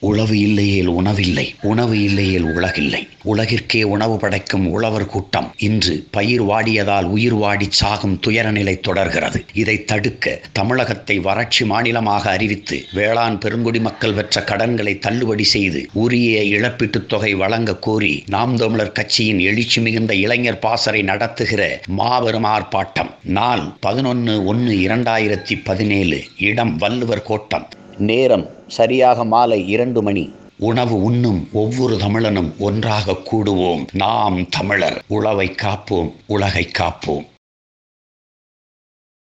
உழவு இல்லையேல் உணவில்லை உணவு இல்லையேல் உலகில்லை. உலகிற்கே உணவு படைக்கும் உழவர் கூட்டம் இன்று பயிர் வாடியதால் உயிர் வாடி சாகும் துயர நிலை தொடர்கிறது. இதை தடுக்க தமிழகத்தை வறட்சி மாநிலமாக அறிவித்து வேளாண் பெருங்குடி மக்கள் பெற்ற கடன்களை தள்ளுபடி செய்து உரிய இழப்பீட்டுத் தொகை வழங்க கோரி நாம் தமிழர் கட்சியின் எழுச்சி மிகுந்த இளைஞர் பாசறை நடத்துகிற மாபெரும் ஆர்ப்பாட்டம். நாள் பதினொன்று ஒன்று இரண்டாயிரத்தி பதினேழு இடம் வள்ளுவர் கோட்டம். நேரம் சரியாக மாலை இரண்டு மணி. உணவு உண்ணும் ஒவ்வொரு தமிழனும் ஒன்றாக கூடுவோம். நாம் தமிழர் உழவை காப்போம் உலகை காப்போம்.